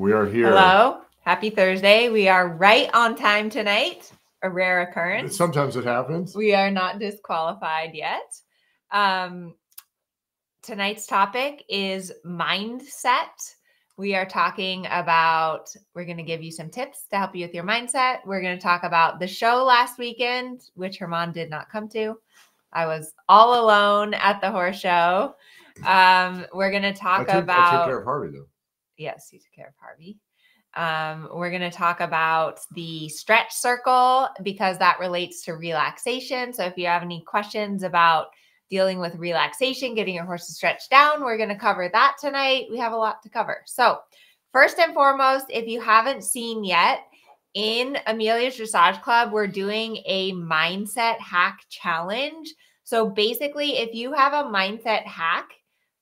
we are here. Hello. Happy Thursday. We are right on time tonight. A rare occurrence. Sometimes it happens. We are not disqualified yet. Um, tonight's topic is mindset. We are talking about, we're going to give you some tips to help you with your mindset. We're going to talk about the show last weekend, which Herman did not come to. I was all alone at the horse show. Um, we're going to talk I took, about. I took care of Harvey though. Yes, you took care of Harvey. Um, we're going to talk about the stretch circle because that relates to relaxation. So if you have any questions about dealing with relaxation, getting your horse to stretch down, we're going to cover that tonight. We have a lot to cover. So, first and foremost, if you haven't seen yet, in Amelia's Dressage Club, we're doing a mindset hack challenge. So basically, if you have a mindset hack,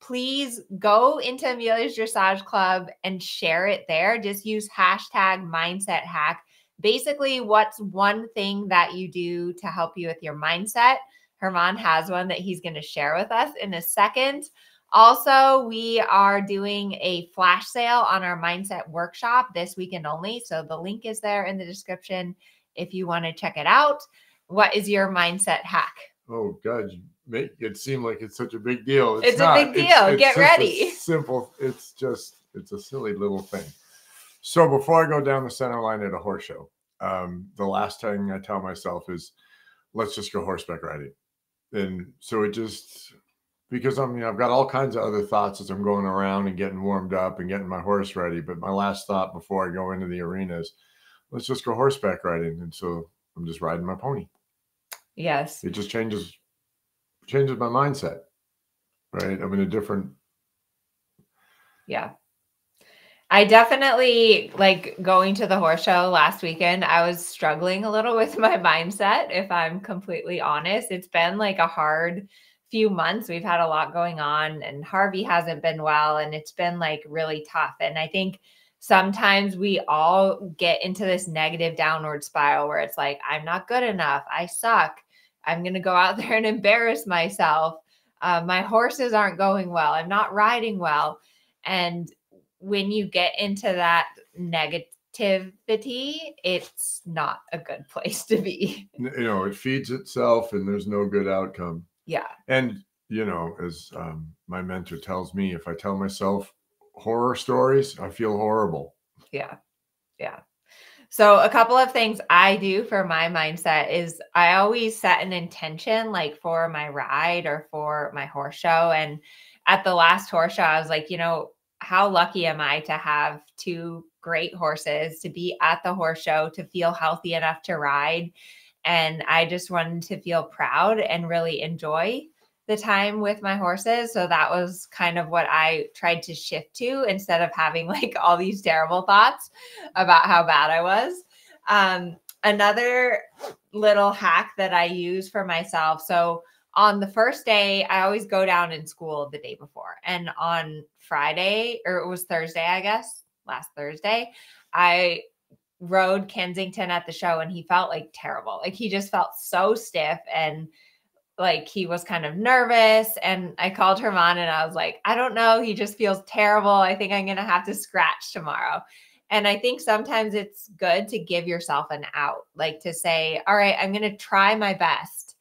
please go into Amelia's Dressage Club and share it there. Just use hashtag mindset hack. Basically, what's one thing that you do to help you with your mindset? Herman has one that he's going to share with us in a second. Also, we are doing a flash sale on our mindset workshop this weekend only. So the link is there in the description if you want to check it out. What is your mindset hack? Oh God, make it seem like it's such a big deal. It's a big deal. Get just a ready. Simple. It's just it's a silly little thing. So before I go down the center line at a horse show, um, the last thing I tell myself is, let's just go horseback riding. And so it just because I'm, you know, I've got all kinds of other thoughts as I'm going around and getting warmed up and getting my horse ready. But my last thought before I go into the arena is, let's just go horseback riding. And so I'm just riding my pony. Yes. It just changes changes my mindset. Right. I'm in a different. Yeah. I definitely like going to the horse show last weekend. I was struggling a little with my mindset, if I'm completely honest. It's been like a hard few months. We've had a lot going on, and Harvey hasn't been well, and it's been like really tough. And I think sometimes we all get into this negative downward spiral where it's like, I'm not good enough. I suck. I'm going to go out there and embarrass myself. Uh, my horses aren't going well. I'm not riding well. And when you get into that negativity, it's not a good place to be. You know, it feeds itself, and there's no good outcome. Yeah. And you know, as um, my mentor tells me, if I tell myself horror stories, I feel horrible. Yeah. Yeah. So, a couple of things I do for my mindset is I always set an intention like for my ride or for my horse show. And at the last horse show, I was like, you know, how lucky am I to have two great horses, to be at the horse show, to feel healthy enough to ride. And I just wanted to feel proud and really enjoy the time with my horses. So that was kind of what I tried to shift to instead of having like all these terrible thoughts about how bad I was. Um, another little hack that I use for myself. So on the first day, I always go down in school the day before. And on Friday, or it was Thursday, I guess, last Thursday, I rode Kensington at the show and he felt like terrible. Like he just felt so stiff and like he was kind of nervous. And I called Herman and I was like, I don't know. He just feels terrible. I think I'm going to have to scratch tomorrow. And I think sometimes it's good to give yourself an out, like to say, all right, I'm going to try my best.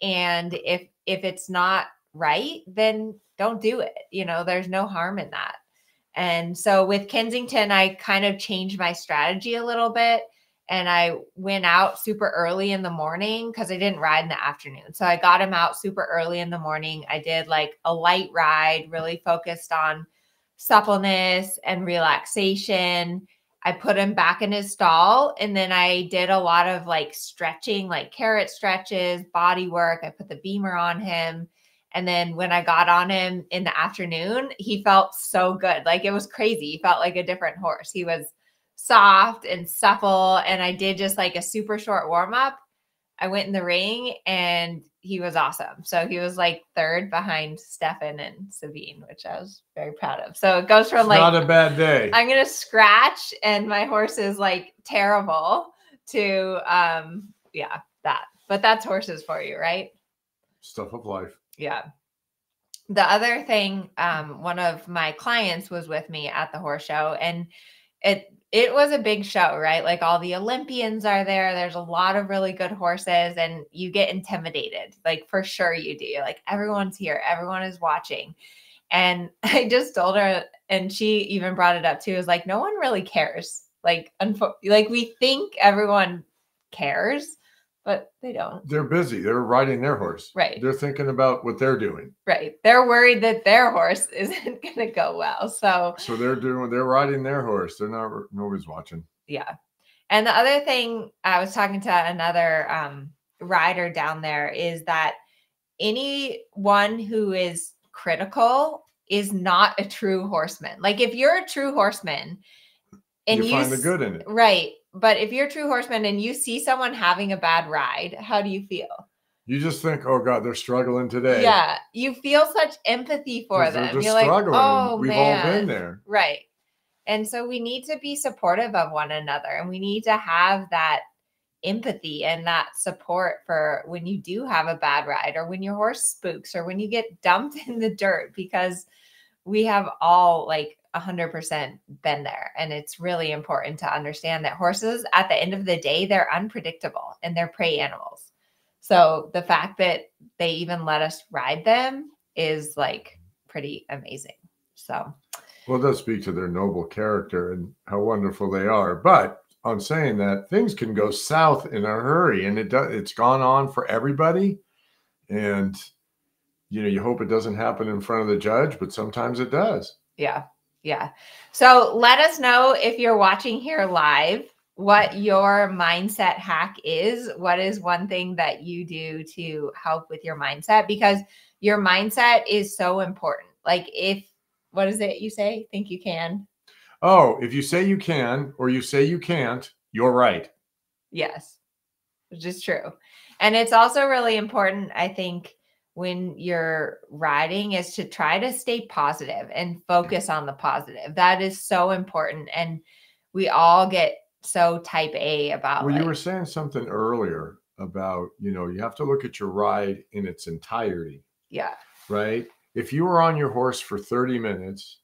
And if, if it's not right, then don't do it. You know, there's no harm in that. And so with Kensington, I kind of changed my strategy a little bit and I went out super early in the morning because I didn't ride in the afternoon. So I got him out super early in the morning. I did like a light ride, really focused on suppleness and relaxation. I put him back in his stall and then I did a lot of like stretching, like carrot stretches, body work. I put the BEMER on him. And then when I got on him in the afternoon, he felt so good. Like it was crazy. He felt like a different horse. He was soft and supple. And I did just like a super short warm up. I went in the ring and he was awesome. So he was like third behind Steffen and Sabine, which I was very proud of. So it goes from It's like not a bad day. I'm gonna scratch and my horse is like terrible to um yeah, that. But that's horses for you, right? Stuff of life. Yeah. The other thing, um, one of my clients was with me at the horse show, and it it was a big show, right? Like all the Olympians are there. There's a lot of really good horses, and you get intimidated. Like for sure you do. Like, everyone's here, everyone is watching. And I just told her, and she even brought it up too, is like, no one really cares. Like, unfo- like we think everyone cares, but they don't. They're busy. They're riding their horse. Right. They're thinking about what they're doing. Right. They're worried that their horse isn't going to go well. So, So they're doing. They're riding their horse. They're not. Nobody's watching. yeah. And the other thing I was talking to another um, rider down there is that anyone who is critical is not a true horseman. Like if you're a true horseman and you, you, find the good in it. right, but if you're a true horseman and you see someone having a bad ride, how do you feel? You just think, oh God, they're struggling today. Yeah, you feel such empathy for them. You're like, oh We've man, all been there. Right. And so we need to be supportive of one another and we need to have that empathy and that support for when you do have a bad ride or when your horse spooks or when you get dumped in the dirt because we have all like 100% been there and it's really important to understand that horses at the end of the day they're unpredictable and they're prey animals. So the fact that they even let us ride them is like pretty amazing. So Well, it does speak to their noble character and how wonderful they are. But on saying that, things can go south in a hurry, and it does. It's gone on for everybody, and you know you hope it doesn't happen in front of the judge, but sometimes it does. Yeah. Yeah. So let us know if you're watching here live what your mindset hack is. What is one thing that you do to help with your mindset? Because your mindset is so important. Like, if what is it you say? Think you can? Oh, if you say you can or you say you can't, you're right. Yes, which is true. And it's also really important, I think, when you're riding is to try to stay positive and focus on the positive. That is so important. And we all get so type A about Well, you were saying something earlier about you know you have to look at your ride in its entirety. yeah, right? If you were on your horse for 30 minutes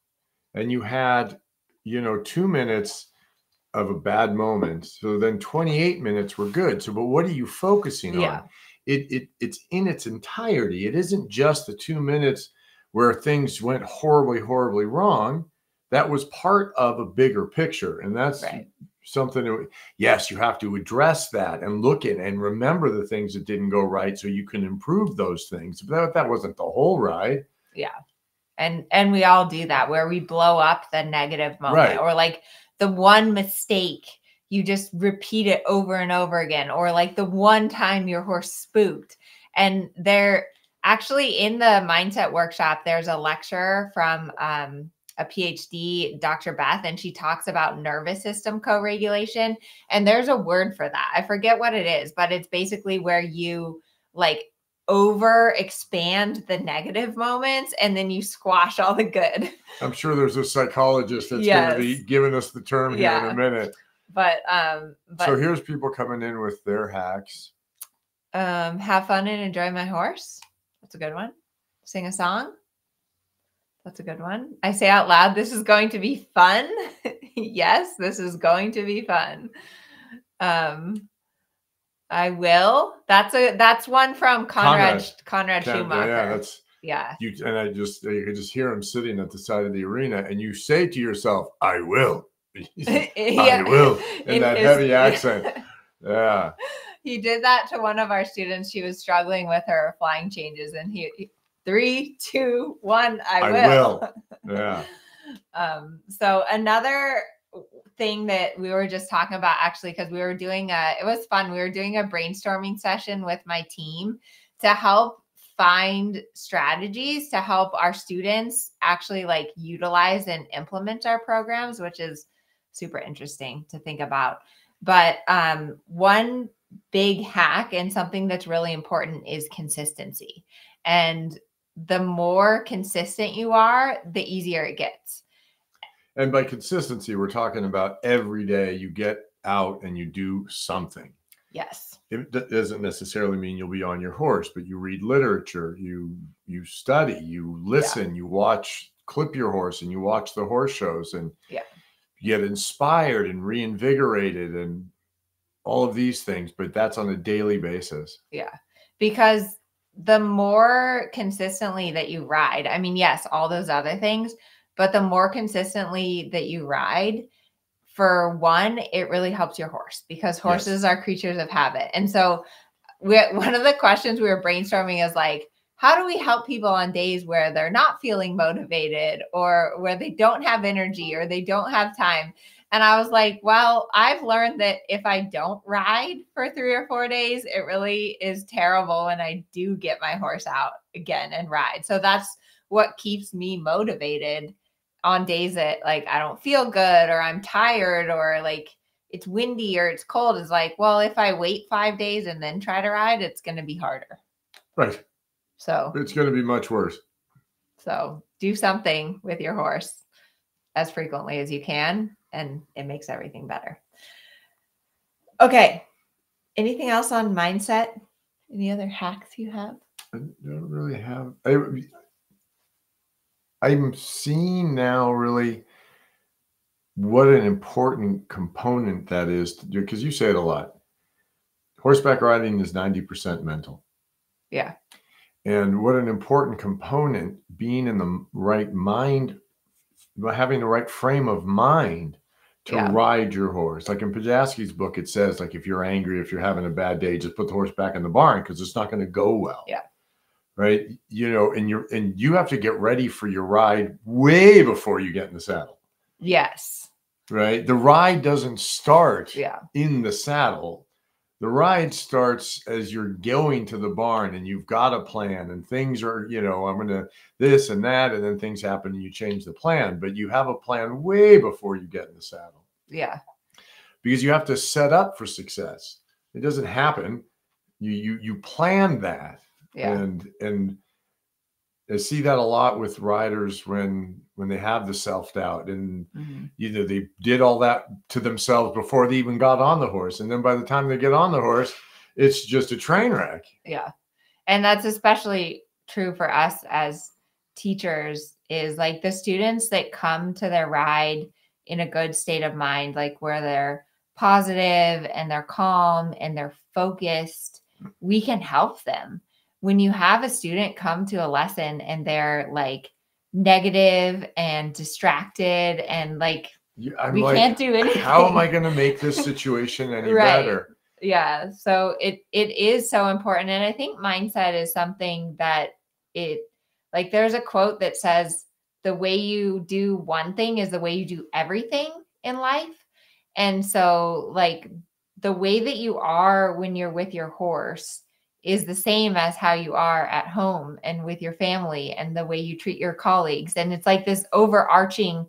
and you had, you know, two minutes of a bad moment, so then 28 minutes were good. So, but what are you focusing Yeah. on? It, it it's in its entirety. It isn't just the two minutes where things went horribly, horribly wrong. That was part of a bigger picture, and that's Right. something. That, yes, you have to address that and look at and remember the things that didn't go right, so you can improve those things. But that, that wasn't the whole ride. Yeah, and and we all do that where we blow up the negative moment Right. or like the one mistake you just repeat it over and over again or like the one time your horse spooked and they're actually in the mindset workshop there's a lecture from um, a phd dr beth and she talks about nervous system co-regulation and there's a word for that i forget what it is but it's basically where you like over expand the negative moments and then you squash all the good. I'm sure there's a psychologist that's going to be giving us the term here in a minute. But um but so here's people coming in with their hacks. um have fun and enjoy my horse. That's a good one. Sing a song. That's a good one. I say out loud, this is going to be fun. yes, this is going to be fun. Um I will. That's a that's one from Conrad Conrad. Conrad, Schumacher. yeah, that's yeah. you. And I just you could just hear him sitting at the side of the arena, and you say to yourself, "I will." I will, in that heavy accent. yeah, he did that to one of our students. She was struggling with her flying changes, and he, he- three, two, one, I, I will. will. yeah. um, so another thing that we were just talking about actually, because we were doing a, it was fun. We were doing a brainstorming session with my team to help find strategies to help our students actually like utilize and implement our programs, which is super interesting to think about. But um, one big hack and something that's really important is consistency. And the more consistent you are, the easier it gets. And by consistency, we're talking about every day you get out and you do something. Yes. It doesn't necessarily mean you'll be on your horse, but you read literature, you you study, you listen, you watch, clip your horse, and you watch the horse shows, and Yeah. Get inspired and reinvigorated and all of these things, but that's on a daily basis. Yeah. Because the more consistently that you ride, I mean, yes, all those other things, but the more consistently that you ride, for one, it really helps your horse because horses yes. are creatures of habit. And so, we, one of the questions we were brainstorming is like, how do we help people on days where they're not feeling motivated or where they don't have energy or they don't have time? And I was like, well, I've learned that if I don't ride for three or four days, it really is terrible. And I do get my horse out again and ride. So that's what keeps me motivated on days that like I don't feel good or I'm tired or like it's windy or it's cold. Is like, well, if I wait five days and then try to ride, it's going to be harder. Right. So it's going to be much worse. So do something with your horse as frequently as you can and it makes everything better. Okay. Anything else on mindset? Any other hacks you have? I don't really have. I, I'm seeing now really what an important component that is because you say it a lot. Horseback riding is 90% mental. Yeah. And what an important component being in the right mind, having the right frame of mind to yeah. ride your horse. Like in Podhajsky's book, it says like if you're angry, if you're having a bad day, just put the horse back in the barn because it's not going to go well. Yeah. Right. You know, and you're and you have to get ready for your ride way before you get in the saddle. Yes. Right. The ride doesn't start yeah. in the saddle. The ride starts as you're going to the barn and you've got a plan and things are, you know, I'm going to this and that. And then things happen and you change the plan, but you have a plan way before you get in the saddle. Yeah. Because you have to set up for success. It doesn't happen. You, you, you plan that. Yeah. And, and, I see that a lot with riders when when they have the self doubt and mm-hmm. either they did all that to themselves before they even got on the horse, and then by the time they get on the horse, it's just a train wreck. Yeah, and that's especially true for us as teachers. Is like the students that come to their ride in a good state of mind, like where they're positive and they're calm and they're focused. We can help them when you have a student come to a lesson and they're like negative and distracted and like I'm we like, can't do anything. How am I going to make this situation any right. better? Yeah. So it it is so important, and I think mindset is something that it like. There's a quote that says, "The way you do one thing is the way you do everything in life," and so like the way that you are when you're with your horse is the same as how you are at home and with your family and the way you treat your colleagues. And it's like this overarching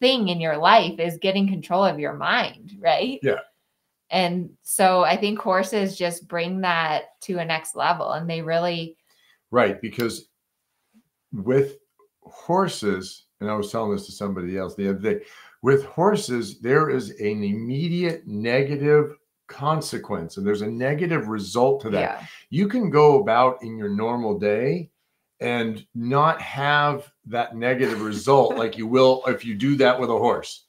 thing in your life is getting control of your mind right? Yeah. And so i think horses just bring that to a next level and they really right because with horses and i was telling this to somebody else the other day with horses there is an immediate negative consequence and there's a negative result to that. Yeah. You can go about in your normal day and not have that negative result like you will if you do that with a horse.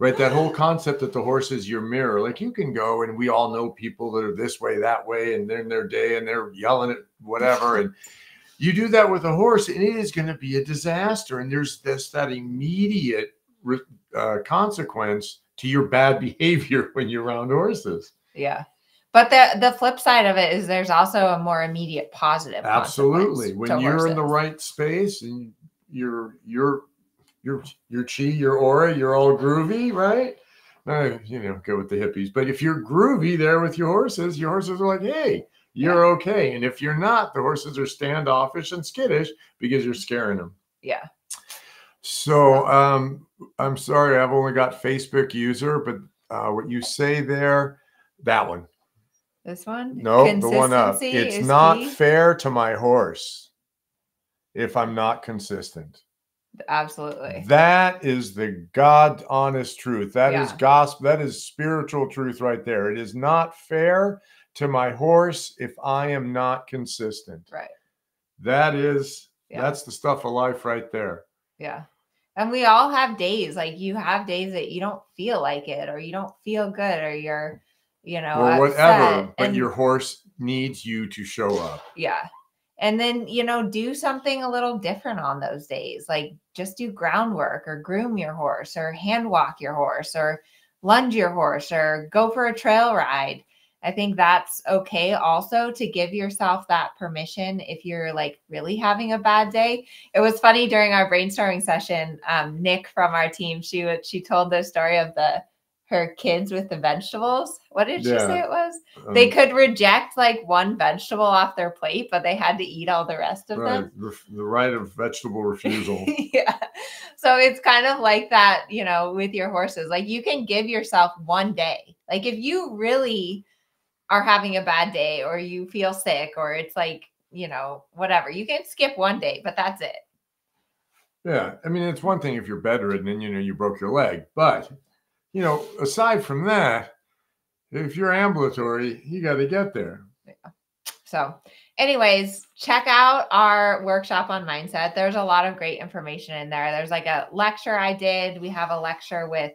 Right? That whole concept that the horse is your mirror. Like you can go and we all know people that are this way, that way, and they're in their day and they're yelling at whatever. And you do that with a horse and it is going to be a disaster. And there's this that immediate uh, consequence to your bad behavior when you're around horses. Yeah. But the the flip side of it is there's also a more immediate positive. Absolutely. When you're horses. in the right space and you're you're your your chi, your aura, you're all groovy, right? Uh, you know, go with the hippies. But if you're groovy there with your horses, your horses are like, hey, you're yeah. okay. And if you're not, the horses are standoffish and skittish because you're scaring them. Yeah. So um, I'm sorry, I've only got Facebook user, but uh, what you say there, that one. This one? No, the one up. It's not key? fair to my horse if I'm not consistent. Absolutely. That is the God honest truth. That yeah. is gospel. That is spiritual truth right there. It is not fair to my horse if I am not consistent. Right. That is, yeah. that's the stuff of life right there. Yeah. And we all have days like you have days that you don't feel like it or you don't feel good or you're, you know, or whatever. But And- your horse needs you to show up. yeah. And then, you know, do something a little different on those days. Like just do groundwork or groom your horse or hand walk your horse or lunge your horse or go for a trail ride. I think that's okay also to give yourself that permission if you're like really having a bad day. It was funny during our brainstorming session, um, Nick from our team, she she told the story of the her kids with the vegetables. What did she say it was? they Um, could reject like one vegetable off their plate, but they had to eat all the rest of right, them. ref- the right of vegetable refusal. yeah. So it's kind of like that, you know, with your horses. Like you can give yourself one day. Like if you really are having a bad day or you feel sick or it's like, you know, whatever, you can skip one day, but that's it. Yeah, I mean, it's one thing if you're bedridden and you know you broke your leg, but you know, aside from that, if you're ambulatory, you got to get there. So, anyways, check out our workshop on mindset. There's a lot of great information in there. There's like a lecture I did. We have a lecture with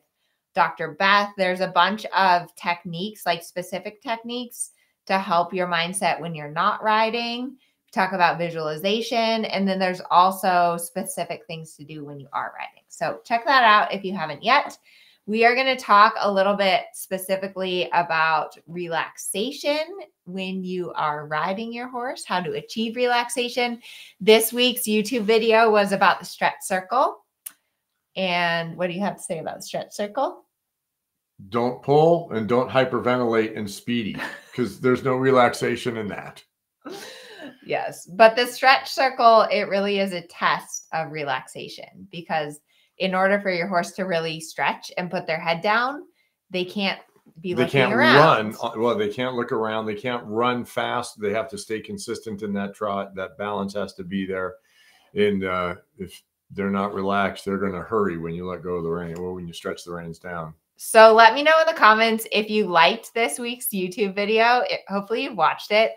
Dr. Beth. There's a bunch of techniques, like specific techniques to help your mindset when you're not riding. We talk about visualization. And then there's also specific things to do when you are riding. So, check that out if you haven't yet. We are going to talk a little bit specifically about relaxation when you are riding your horse, how to achieve relaxation. This week's YouTube video was about the stretch circle. And what do you have to say about the stretch circle? Don't pull and don't hyperventilate and speedy because there's no relaxation in that. yes, but the stretch circle, it really is a test of relaxation because in order for your horse to really stretch and put their head down, they can't be They looking can't around. run. uh, Well, they can't look around. They can't run fast. They have to stay consistent in that trot. That balance has to be there. And uh, if they're not relaxed, they're going to hurry when you let go of the rein or when you stretch the reins down. So let me know in the comments if you liked this week's YouTube video. It, hopefully you watched it.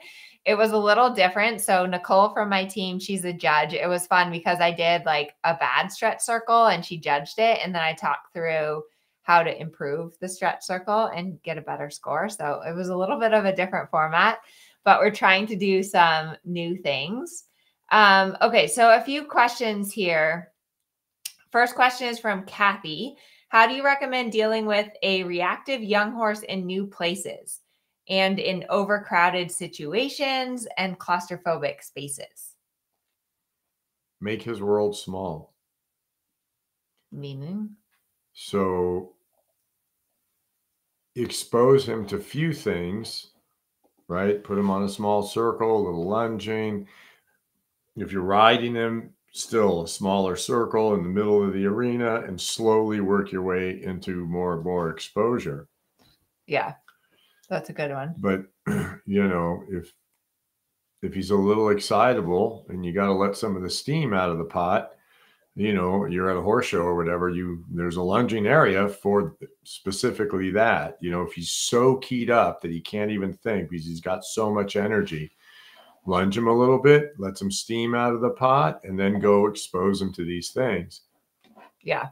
It was a little different. So Nicole from my team, she's a judge. It was fun because I did like a bad stretch circle and she judged it. And then I talked through how to improve the stretch circle and get a better score. So it was a little bit of a different format, but we're trying to do some new things. Um, okay, so a few questions here. First question is from Kathy. How do you recommend dealing with a reactive young horse in new places and in overcrowded situations and claustrophobic spaces? Make his world small. Meaning, So expose him to few things, right? Put him on a small circle, a little lunging. If you're riding him, still a smaller circle in the middle of the arena and slowly work your way into more and more exposure. yeah, that's a good one. But you know, if if he's a little excitable and you got to let some of the steam out of the pot, you know, you're at a horse show or whatever, you there's a lunging area for specifically that. You know, if he's so keyed up that he can't even think because he's got so much energy, lunge him a little bit, let some steam out of the pot, and then go expose him to these things. Yeah.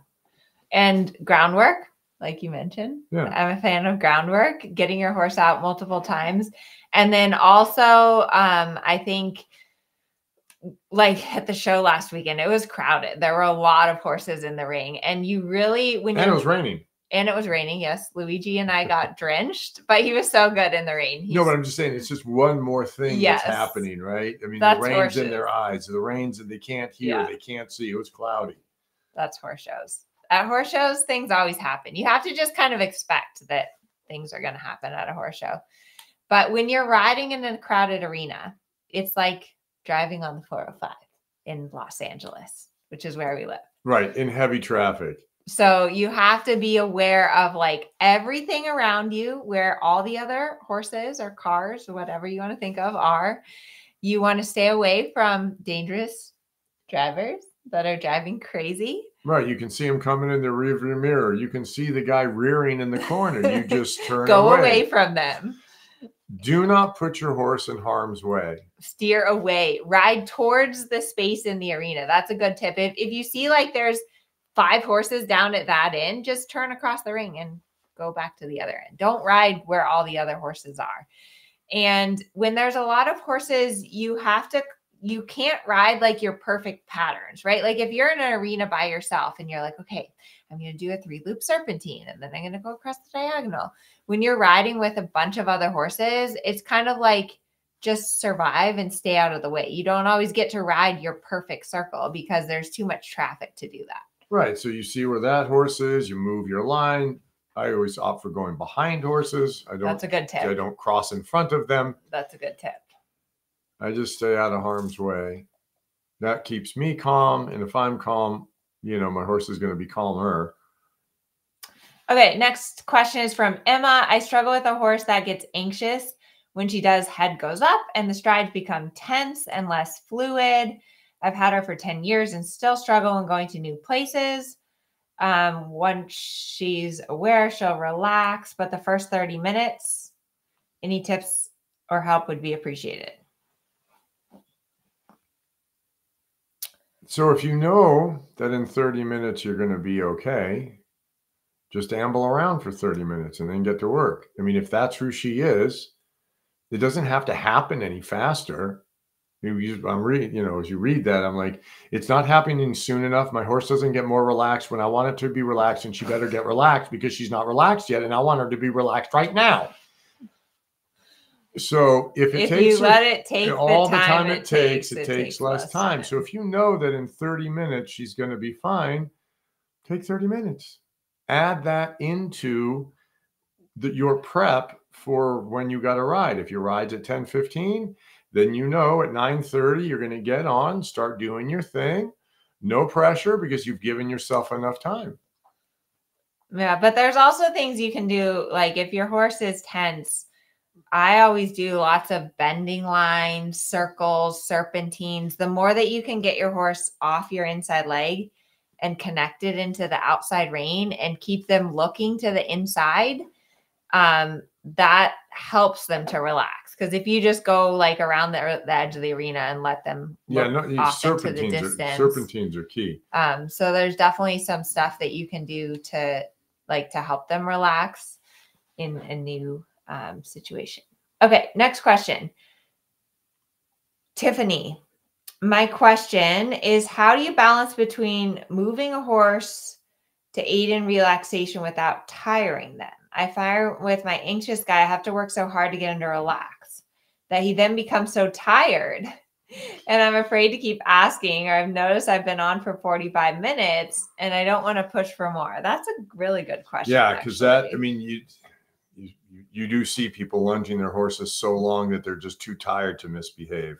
And groundwork, like you mentioned. Yeah. I'm a fan of groundwork, getting your horse out multiple times. And then also, um, I think like at the show last weekend, it was crowded. There were a lot of horses in the ring. And you really when And you it was raining. And it was raining, yes. Luigi and I got drenched, but he was so good in the rain. No, He's- but I'm just saying it's just one more thing Yes. that's happening, right? I mean, the rain's in their eyes, the rain's that they can't hear, Yeah. they can't see. It was cloudy. that's horse shows. At horse shows, things always happen. You have to just kind of expect that things are going to happen at a horse show. But when you're riding in a crowded arena, it's like driving on the 405 in Los Angeles, which is where we live. Right, in heavy traffic. So you have to be aware of like everything around you, where all the other horses or cars or whatever you want to think of are. You want to stay away from dangerous drivers that are driving crazy. Right, you can see them coming in the rearview mirror. You can see the guy rearing in the corner. You just turn Go away. away from them. Do not put your horse in harm's way. Steer away. Ride towards the space in the arena. That's a good tip. If, if you see like there's five horses down at that end, just turn across the ring and go back to the other end. Don't ride where all the other horses are. And when there's a lot of horses, you have to you can't ride like your perfect patterns, right? Like if you're in an arena by yourself and you're like, okay, I'm going to do a three loop serpentine and then I'm going to go across the diagonal. When you're riding with a bunch of other horses, it's kind of like just survive and stay out of the way. You don't always get to ride your perfect circle because there's too much traffic to do that. Right. So you see where that horse is, you move your line. I always opt for going behind horses. I don't That's a good tip. I don't cross in front of them. That's a good tip. I just stay out of harm's way. That keeps me calm. And if I'm calm, you know, my horse is going to be calmer. Okay, next question is from Emma. I struggle with a horse that gets anxious when she does, head goes up and the strides become tense and less fluid. I've had her for 10 years and still struggle in going to new places. Um, once she's aware, she'll relax, but the first 30 minutes, any tips or help would be appreciated. So if you know that in 30 minutes you're going to be okay, just amble around for 30 minutes and then get to work. I mean, if that's who she is, it doesn't have to happen any faster. I'm reading, you know, as you read that, I'm like, it's not happening soon enough. My horse doesn't get more relaxed when I want it to be relaxed, and she better get relaxed because she's not relaxed yet, and I want her to be relaxed right now. So if it if takes you let it take all the time, time, it, takes, it, takes, less time. So if you know that in 30 minutes she's going to be fine, take 30 minutes. Add that into the, your prep for when you got a ride. If your ride's at 10 15, then you know at 9 30 you're going to get on, start doing your thing. No pressure because you've given yourself enough time. Yeah, but there's also things you can do. Like if your horse is tense, I always do lots of bending lines, circles, serpentines. The more that you can get your horse off your inside leg and connected into the outside rein and keep them looking to the inside, um, that helps them to relax. Because if you just go like around the, the, edge of the arena and let them yeah, no, off serpentines into the distance, are, serpentines are key. Um, so there's definitely some stuff that you can do to like to help them relax in a new um, situation. Okay, next question. Tiffany, my question is how do you balance between moving a horse to aid in relaxation without tiring them? I find with my anxious guy, I have to work so hard to get him to relax that he then becomes so tired. And I'm afraid to keep asking, or I've noticed I've been on for 45 minutes and I don't want to push for more. That's a really good question. Yeah, because that, I mean, you, you you do see people lunging their horses so long that they're just too tired to misbehave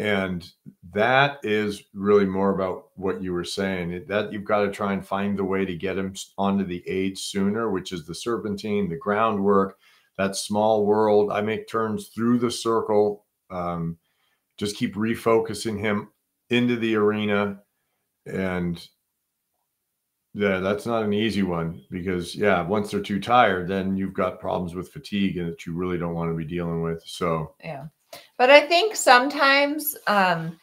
and that is really more about what you were saying that you've got to try and find the way to get them onto the aid sooner which is the serpentine the groundwork that small world. I make turns through the circle um, just keep refocusing him into the arena. And yeah, that's not an easy one because yeah, once they're too tired, then you've got problems with fatigue and that you really don't want to be dealing with. So yeah, but I think sometimes um,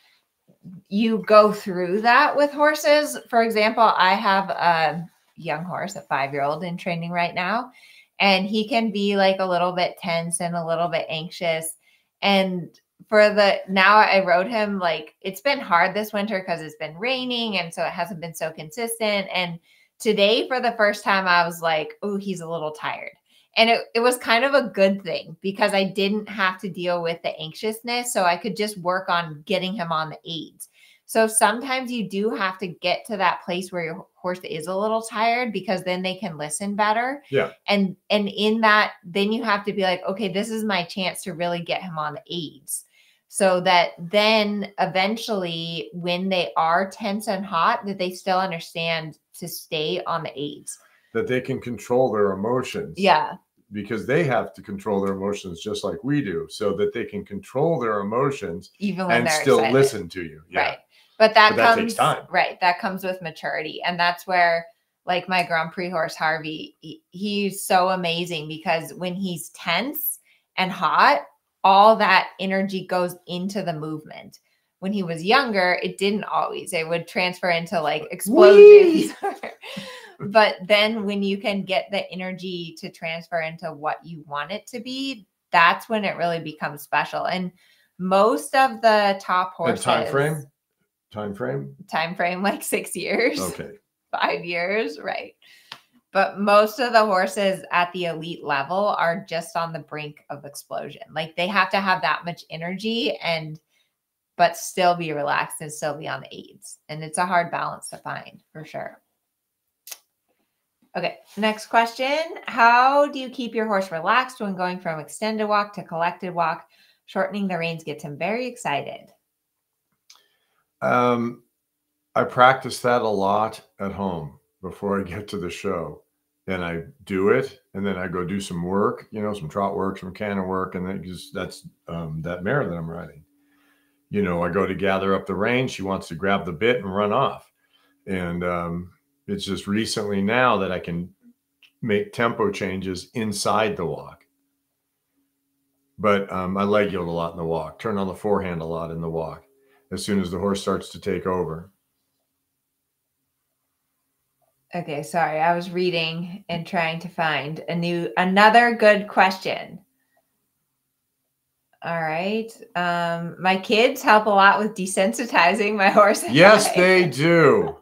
you go through that with horses. For example, I have a young horse, a five year old in training right now, and he can be like a little bit tense and a little bit anxious. And for the now I rode him like it's been hard this winter because it's been raining and so it hasn't been so consistent. And today, for the first time, I was like, oh, he's a little tired. And it, it was kind of a good thing because I didn't have to deal with the anxiousness. So I could just work on getting him on the aids. So sometimes you do have to get to that place where your horse is a little tired because then they can listen better. Yeah. And and in that, then you have to be like, okay, this is my chance to really get him on the aids so that then eventually when they are tense and hot that they still understand to stay on the aids that they can control their emotions yeah because they have to control their emotions just like we do so that they can control their emotions even and still excited. listen to you yeah. right but that but comes that right that comes with maturity and that's where like my grand prix horse harvey he, he's so amazing because when he's tense and hot all that energy goes into the movement. when he was younger, it didn't always. It would transfer into like explosions. But then when you can get the energy to transfer into what you want it to be, that's when it really becomes special. And most of the top And horses time frame? Time frame? time frame like six years Okay. five years, right? But most of the horses at the elite level are just on the brink of explosion. Like they have to have that much energy and but still be relaxed and still be on the aids. And it's a hard balance to find for sure. Okay, next question. How do you keep your horse relaxed when going from extended walk to collected walk? Shortening the reins gets him very excited. Um, I practice that a lot at home before I get to the show. And I do it, and then I go do some work, you know, some trot work, some canter work, and then because that's um, that mare that I'm riding. You know, I go to gather up the reins. She wants to grab the bit and run off, and um, it's just recently now that I can make tempo changes inside the walk. But um, I leg yield a lot in the walk, turn on the forehand a lot in the walk as soon as the horse starts to take over. Okay, sorry. I was reading and trying to find a new another good question. All right. Um my kids help a lot with desensitizing my horse. Yes, they do.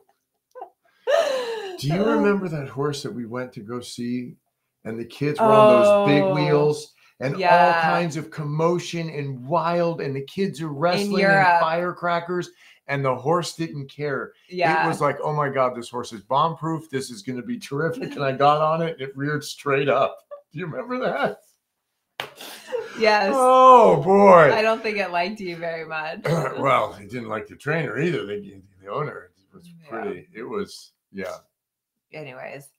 Do you remember that horse that we went to go see? And the kids were on those big Oh, wheels and all yeah. kinds of commotion and wild, and the kids are wrestling and Europe. firecrackers, and the horse didn't care. Yeah. It was like, oh my God, this horse is bomb proof. This is going to be terrific. And I got on it, and it reared straight up. Do you remember that? yes. Oh boy. I don't think it liked you very much. well, he didn't like the trainer either. The, the owner was Yeah. pretty. It was yeah. Anyways.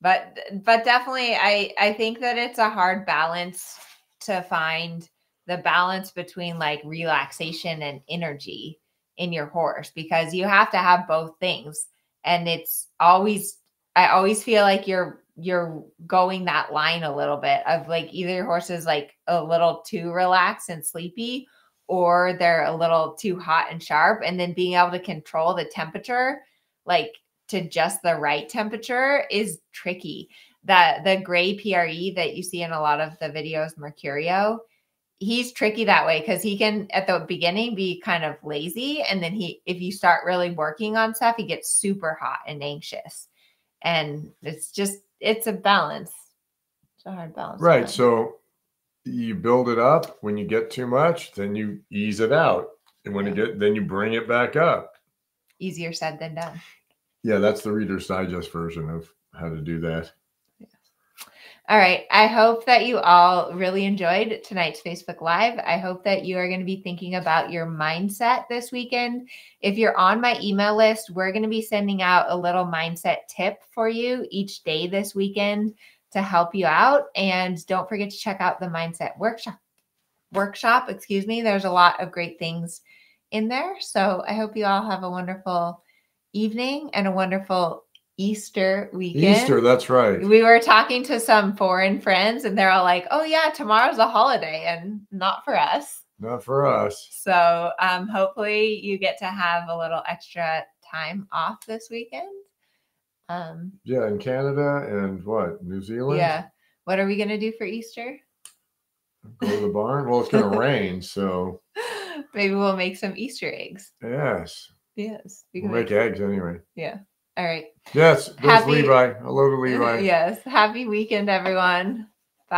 But but definitely i i think that it's a hard balance to find the balance between like relaxation and energy in your horse because you have to have both things. And it's always i always feel like you're you're going that line a little bit of like either your horse is like a little too relaxed and sleepy or they're a little too hot and sharp. And then being able to control the temperature like to just the right temperature is tricky. That the gray PRE that you see in a lot of the videos, Mercurio, he's tricky that way because he can at the beginning be kind of lazy. And then he if you start really working on stuff, he gets super hot and anxious. And it's just it's a balance. It's a hard balance. Right. So you build it up. When you get too much, then you ease it out, and when you get, then you bring it back up. easier said than done. Yeah, that's the Reader's Digest version of how to do that. All right. I hope that you all really enjoyed tonight's Facebook Live. I hope that you are going to be thinking about your mindset this weekend. If you're on my email list, we're going to be sending out a little mindset tip for you each day this weekend to help you out. And don't forget to check out the mindset workshop. Workshop, excuse me. There's a lot of great things in there. So I hope you all have a wonderful evening and a wonderful Easter weekend. Easter, that's right. We were talking to some foreign friends, and they're all like, "Oh yeah, tomorrow's a holiday, and not for us." Not for us. So, um, hopefully, you get to have a little extra time off this weekend. Um, Yeah, in Canada and what? New Zealand? yeah. What are we gonna do for Easter? Go to the barn. Well, it's going to rain, so Maybe we'll make some Easter eggs. yes. Yes, we We'll can make eggs anyway. Yeah. All right. Yes, there's Happy- Levi. Hello to Levi. Yes. Happy weekend, everyone. Bye.